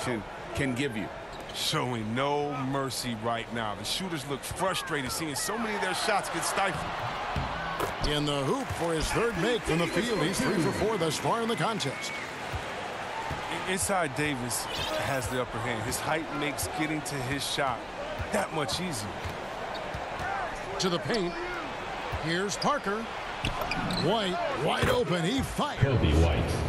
action can give you. Showing no mercy right now. The shooters look frustrated seeing so many of their shots get stifled. In the hoop for his third make from the field. He's three for four thus far in the contest. Inside Davis has the upper hand. His height makes getting to his shot that much easier. To the paint. Here's Parker. White wide open. He fires. Coby White.